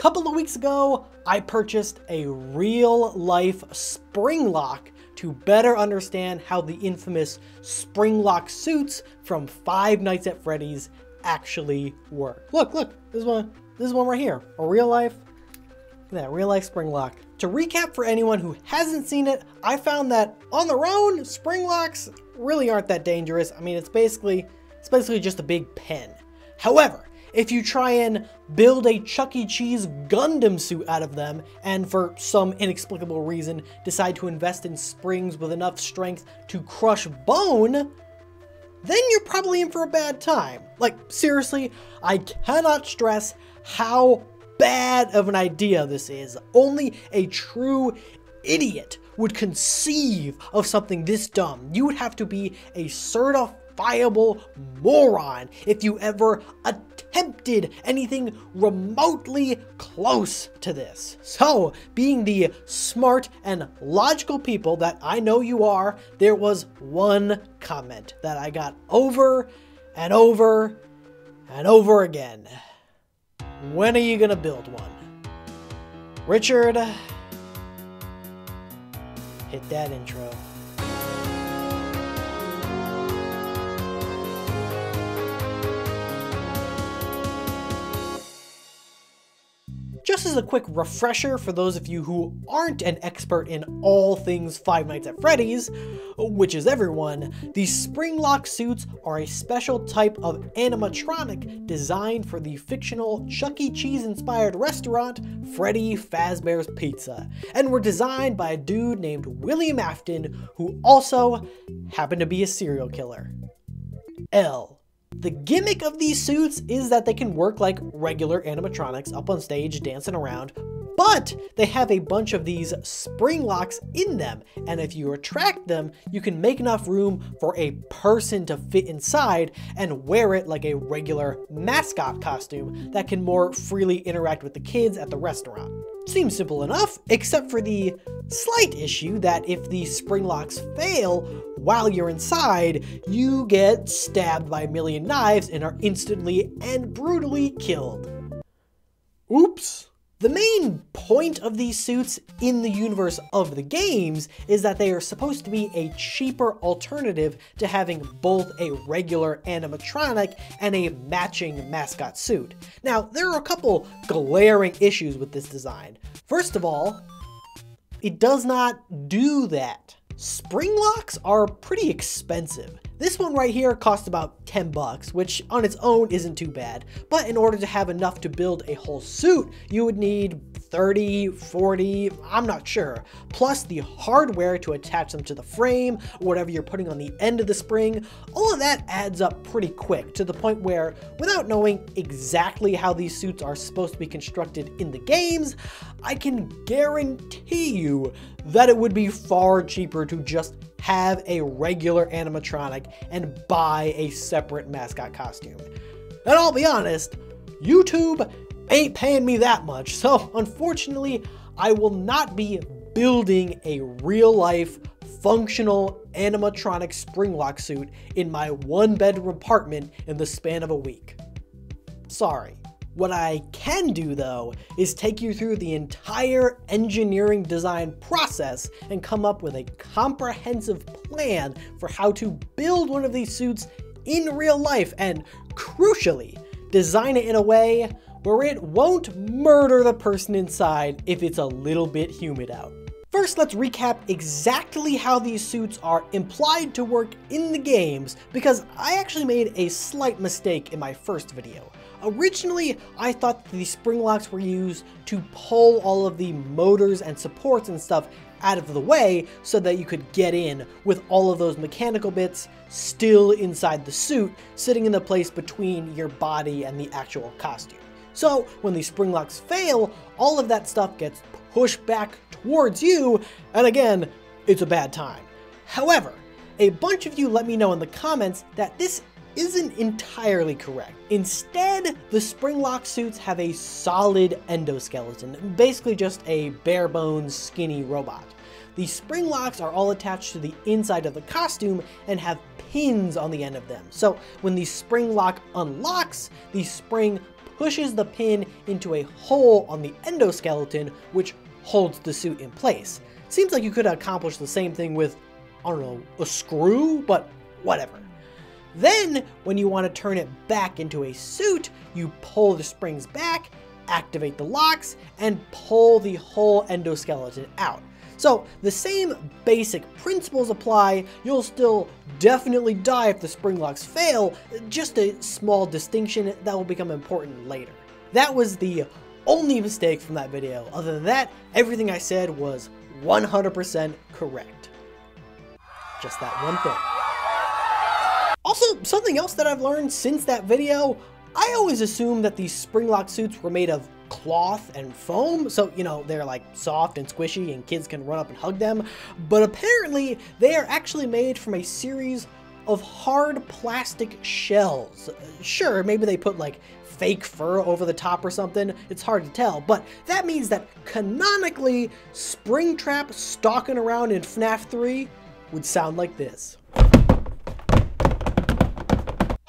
couple of weeks ago, I purchased a real life spring lock to better understand how the infamous spring lock suits from Five Nights at Freddy's actually work. Look, look, this one, this is one right here, a real life, that real life spring lock. To recap for anyone who hasn't seen it, I found that on their own, spring locks really aren't that dangerous. I mean, it's basically, it's basically just a big pen. However, if you try and build a Chuck E. Cheese Gundam suit out of them, and for some inexplicable reason decide to invest in springs with enough strength to crush bone, then you're probably in for a bad time. Like, seriously, I cannot stress how bad of an idea this is. Only a true idiot would conceive of something this dumb. You would have to be a certifiable moron if you ever attempted anything remotely close to this. So, being the smart and logical people that I know you are, there was one comment that I got over and over and over again. When are you gonna build one? Richard, hit that intro. Just as a quick refresher for those of you who aren't an expert in all things Five Nights at Freddy's, which is everyone, these spring lock suits are a special type of animatronic designed for the fictional Chuck E. Cheese inspired restaurant Freddy Fazbear's Pizza, and were designed by a dude named William Afton who also happened to be a serial killer. L. The gimmick of these suits is that they can work like regular animatronics up on stage dancing around, but they have a bunch of these spring locks in them, and if you retract them, you can make enough room for a person to fit inside and wear it like a regular mascot costume that can more freely interact with the kids at the restaurant. Seems simple enough, except for the slight issue that if the spring locks fail while you're inside, you get stabbed by a million knives and are instantly and brutally killed. Oops. The main point of these suits in the universe of the games is that they are supposed to be a cheaper alternative to having both a regular animatronic and a matching mascot suit. Now, there are a couple glaring issues with this design. First of all, it does not do that. Spring locks are pretty expensive. This one right here costs about 10 bucks, which on its own isn't too bad, but in order to have enough to build a whole suit, you would need 30, 40, I'm not sure, plus the hardware to attach them to the frame, whatever you're putting on the end of the spring, all of that adds up pretty quick to the point where, without knowing exactly how these suits are supposed to be constructed in the games, I can guarantee you that it would be far cheaper to just have a regular animatronic and buy a separate mascot costume. And I'll be honest, YouTube ain't paying me that much, so unfortunately, I will not be building a real life functional animatronic spring lock suit in my one bedroom apartment in the span of a week. Sorry. What I can do though is take you through the entire engineering design process and come up with a comprehensive plan for how to build one of these suits in real life and crucially, design it in a way where it won't murder the person inside if it's a little bit humid out. First, let's recap exactly how these suits are implied to work in the games, because I actually made a slight mistake in my first video. Originally, I thought the spring locks were used to pull all of the motors and supports and stuff out of the way so that you could get in with all of those mechanical bits still inside the suit, sitting in the place between your body and the actual costume. So when the spring locks fail, all of that stuff gets pushed back towards you, and again, it's a bad time. However, a bunch of you let me know in the comments that this isn't entirely correct. Instead, the spring lock suits have a solid endoskeleton, basically just a bare bones skinny robot. The spring locks are all attached to the inside of the costume and have pins on the end of them. So when the spring lock unlocks, the spring pushes the pin into a hole on the endoskeleton, which holds the suit in place. Seems like you could accomplish the same thing with, I don't know, a screw, but whatever. Then, when you want to turn it back into a suit, you pull the springs back, activate the locks, and pull the whole endoskeleton out. So the same basic principles apply, you'll still definitely die if the spring locks fail, just a small distinction that will become important later. That was the only mistake from that video. Other than that, everything I said was 100% correct. Just that one thing. Also, something else that I've learned since that video, I always assumed that these spring lock suits were made of cloth and foam, so, you know, they're like soft and squishy and kids can run up and hug them. But apparently, they are actually made from a series of hard plastic shells. Sure, maybe they put like fake fur over the top or something, it's hard to tell, but that means that canonically, Springtrap stalking around in FNAF 3 would sound like this.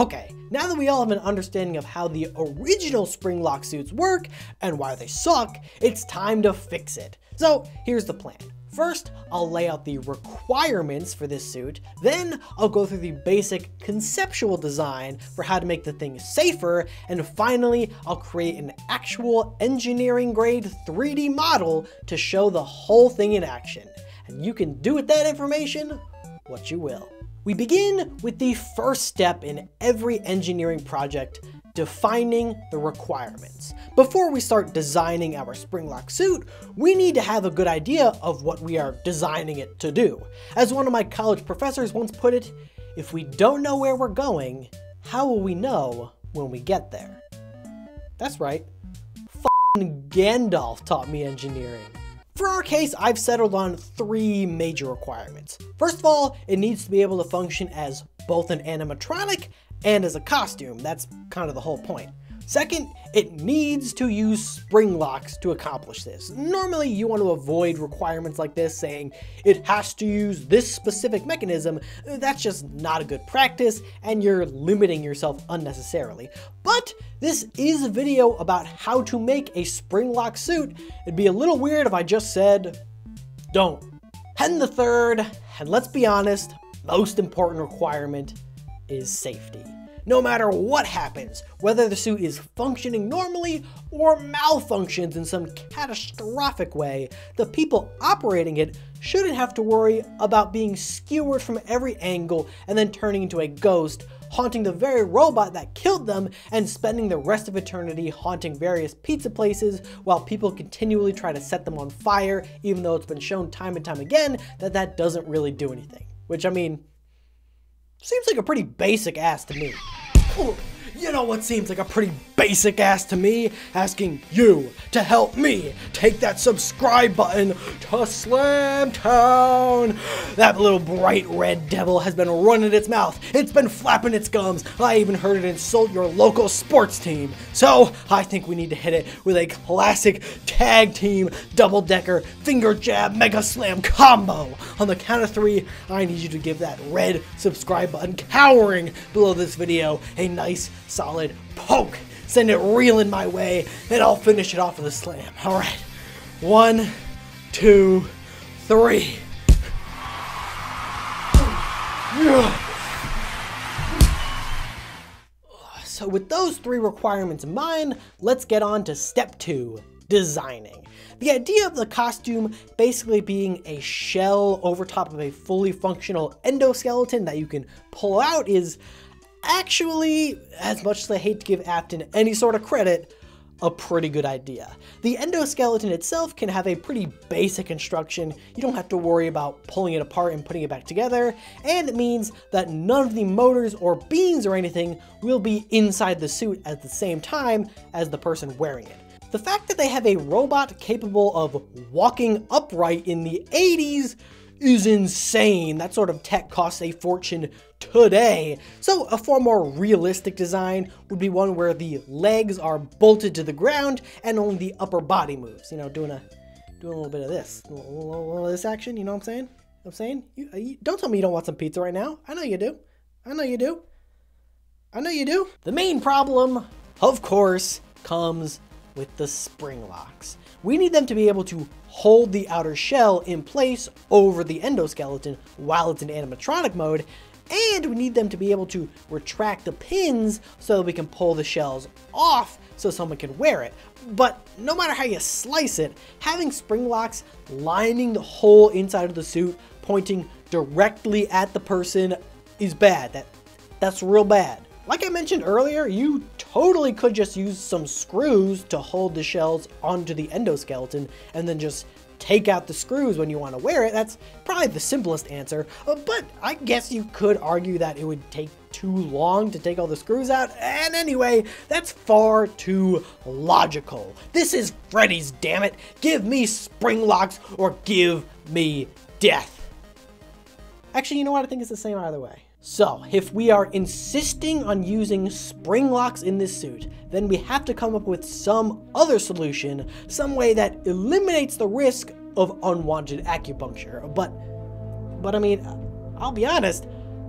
Okay, now that we all have an understanding of how the original spring lock suits work and why they suck, it's time to fix it. So here's the plan. First, I'll lay out the requirements for this suit, then I'll go through the basic conceptual design for how to make the thing safer, and finally, I'll create an actual engineering grade 3D model to show the whole thing in action. And you can do with that information what you will. We begin with the first step in every engineering project, defining the requirements. Before we start designing our spring lock suit, we need to have a good idea of what we are designing it to do. As one of my college professors once put it, if we don't know where we're going, how will we know when we get there? That's right. Gandalf taught me engineering. For our case, I've settled on three major requirements. First of all, it needs to be able to function as both an animatronic and as a costume. That's kind of the whole point. Second, it needs to use spring locks to accomplish this. Normally, you want to avoid requirements like this saying it has to use this specific mechanism. That's just not a good practice, and you're limiting yourself unnecessarily. But this is a video about how to make a spring lock suit. It'd be a little weird if I just said, don't. And the third, and let's be honest, most important requirement is safety no matter what happens, whether the suit is functioning normally or malfunctions in some catastrophic way, the people operating it shouldn't have to worry about being skewered from every angle and then turning into a ghost, haunting the very robot that killed them and spending the rest of eternity haunting various pizza places while people continually try to set them on fire, even though it's been shown time and time again that that doesn't really do anything. Which, I mean, seems like a pretty basic ass to me. You know what seems like a pretty basic ass to me? Asking you to help me take that subscribe button to Slam Town. That little bright red devil has been running its mouth. It's been flapping its gums. I even heard it insult your local sports team. So I think we need to hit it with a classic tag team double decker finger jab mega slam combo. On the count of three, I need you to give that red subscribe button cowering below this video a nice solid poke. Send it reeling my way, and I'll finish it off with a slam. All right. One, two, three. So with those three requirements in mind, let's get on to step two, designing. The idea of the costume basically being a shell over top of a fully functional endoskeleton that you can pull out is actually, as much as I hate to give Afton any sort of credit, a pretty good idea. The endoskeleton itself can have a pretty basic construction, you don't have to worry about pulling it apart and putting it back together, and it means that none of the motors or beams or anything will be inside the suit at the same time as the person wearing it. The fact that they have a robot capable of walking upright in the 80s is insane. That sort of tech costs a fortune today. So a far more realistic design would be one where the legs are bolted to the ground and only the upper body moves. You know, doing a doing a little bit of this, a little, little, little of this action. You know what I'm saying? I'm saying? You, uh, you, don't tell me you don't want some pizza right now. I know you do. I know you do. I know you do. The main problem, of course, comes with the spring locks. We need them to be able to hold the outer shell in place over the endoskeleton while it's in animatronic mode, and we need them to be able to retract the pins so that we can pull the shells off so someone can wear it. But no matter how you slice it, having spring locks lining the whole inside of the suit, pointing directly at the person is bad. That That's real bad. Like I mentioned earlier, you totally could just use some screws to hold the shells onto the endoskeleton and then just take out the screws when you want to wear it. That's probably the simplest answer, uh, but I guess you could argue that it would take too long to take all the screws out, and anyway, that's far too logical. This is Freddy's, damn it! Give me spring locks or give me death. Actually, you know what? I think it's the same either way. So, if we are insisting on using spring locks in this suit, then we have to come up with some other solution, some way that eliminates the risk of unwanted acupuncture. But, but I mean, I'll be honest,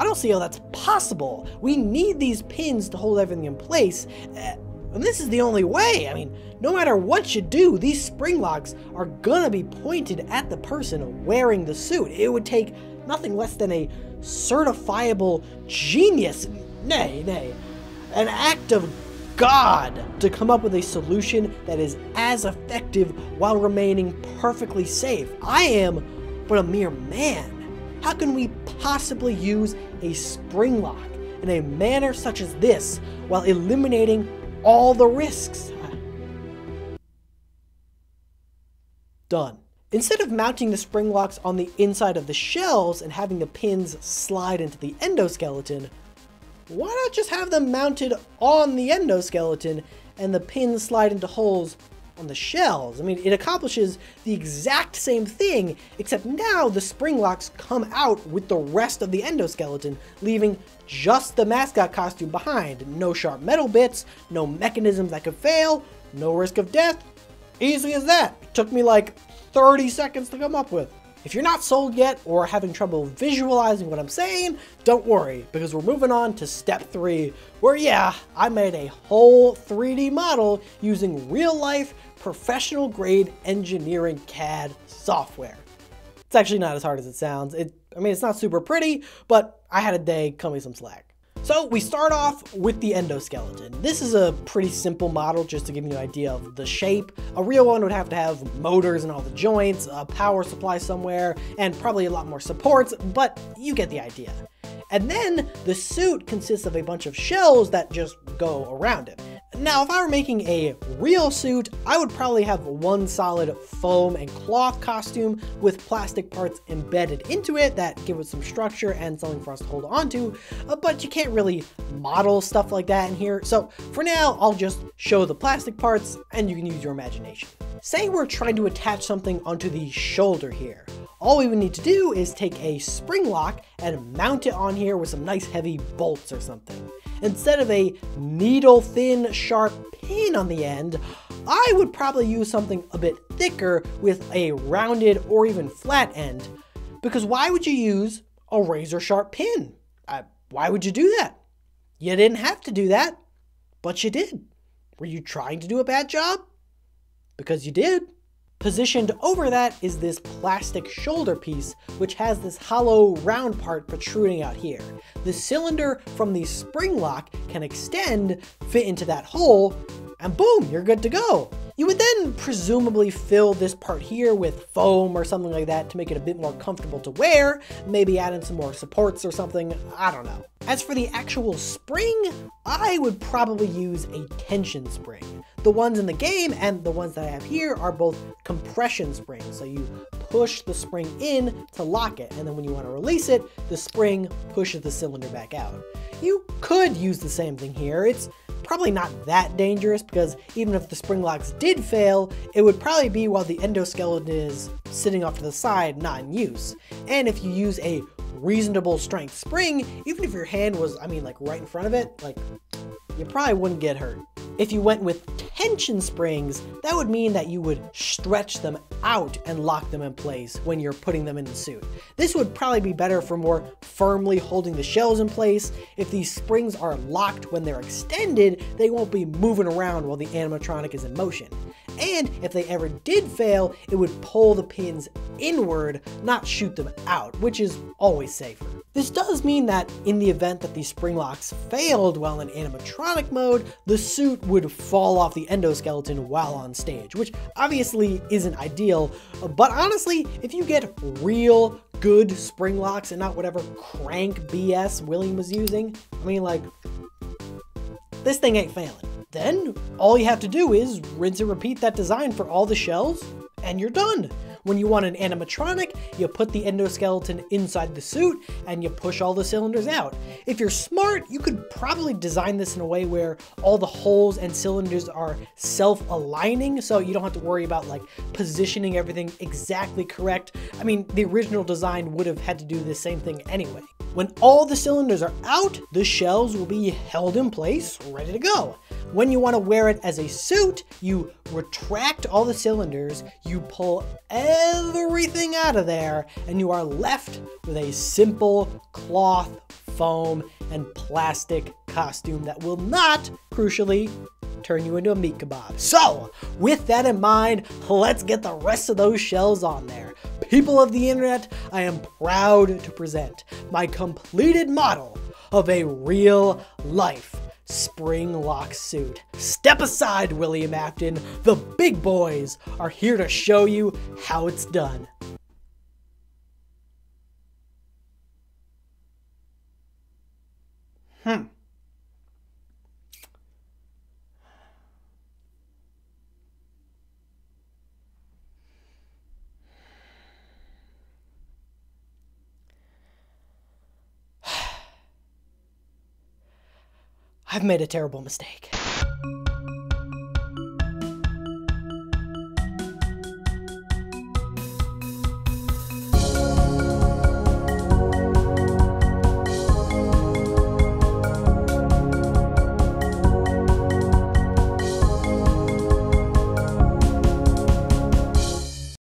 I don't see how that's possible. We need these pins to hold everything in place, eh, and this is the only way. I mean, no matter what you do, these spring locks are gonna be pointed at the person wearing the suit. It would take nothing less than a certifiable genius, nay, nay, an act of God to come up with a solution that is as effective while remaining perfectly safe. I am but a mere man. How can we possibly use a spring lock in a manner such as this while eliminating all the risks? Done. Instead of mounting the spring locks on the inside of the shells and having the pins slide into the endoskeleton, why not just have them mounted on the endoskeleton and the pins slide into holes on the shells? I mean, it accomplishes the exact same thing, except now the spring locks come out with the rest of the endoskeleton, leaving just the mascot costume behind. No sharp metal bits, no mechanisms that could fail, no risk of death. Easy as that. It took me like 30 seconds to come up with. If you're not sold yet or having trouble visualizing what I'm saying, don't worry, because we're moving on to step three, where yeah, I made a whole 3D model using real life, professional grade engineering CAD software. It's actually not as hard as it sounds. It, I mean, it's not super pretty, but I had a day, cut me some slack. So we start off with the endoskeleton. This is a pretty simple model just to give you an idea of the shape. A real one would have to have motors and all the joints, a power supply somewhere, and probably a lot more supports, but you get the idea. And then the suit consists of a bunch of shells that just go around it. Now, if I were making a real suit, I would probably have one solid foam and cloth costume with plastic parts embedded into it that give it some structure and something for us to hold onto, uh, but you can't really model stuff like that in here. So for now, I'll just show the plastic parts and you can use your imagination. Say we're trying to attach something onto the shoulder here. All we would need to do is take a spring lock and mount it on here with some nice heavy bolts or something. Instead of a needle thin sharp pin on the end, I would probably use something a bit thicker with a rounded or even flat end. Because why would you use a razor sharp pin? Why would you do that? You didn't have to do that, but you did. Were you trying to do a bad job? Because you did. Positioned over that is this plastic shoulder piece, which has this hollow round part protruding out here. The cylinder from the spring lock can extend, fit into that hole, and boom, you're good to go. You would then presumably fill this part here with foam or something like that to make it a bit more comfortable to wear, maybe add in some more supports or something, I don't know. As for the actual spring, I would probably use a tension spring. The ones in the game and the ones that I have here are both compression springs, so you push the spring in to lock it, and then when you want to release it, the spring pushes the cylinder back out. You could use the same thing here. It's probably not that dangerous because even if the spring locks did fail, it would probably be while the endoskeleton is sitting off to the side, not in use. And if you use a reasonable strength spring, even if your hand was, I mean, like right in front of it, like you probably wouldn't get hurt. If you went with tension springs, that would mean that you would stretch them out and lock them in place when you're putting them in the suit. This would probably be better for more firmly holding the shells in place. If these springs are locked when they're extended, they won't be moving around while the animatronic is in motion. And if they ever did fail, it would pull the pins inward, not shoot them out, which is always safer. This does mean that in the event that the spring locks failed while in animatronic mode, the suit would fall off the endoskeleton while on stage, which obviously isn't ideal, but honestly, if you get real good spring locks and not whatever crank BS William was using, I mean like, this thing ain't failing. Then all you have to do is rinse and repeat that design for all the shells, and you're done. When you want an animatronic, you put the endoskeleton inside the suit and you push all the cylinders out. If you're smart, you could probably design this in a way where all the holes and cylinders are self-aligning so you don't have to worry about like positioning everything exactly correct. I mean, the original design would have had to do the same thing anyway. When all the cylinders are out, the shells will be held in place, ready to go. When you want to wear it as a suit, you retract all the cylinders, you pull everything out of there, and you are left with a simple cloth, foam, and plastic costume that will not, crucially, turn you into a meat kebab. So, with that in mind, let's get the rest of those shells on there. People of the internet, I am proud to present my completed model of a real life spring lock suit. Step aside, William Afton. The big boys are here to show you how it's done. Hmm. I've made a terrible mistake.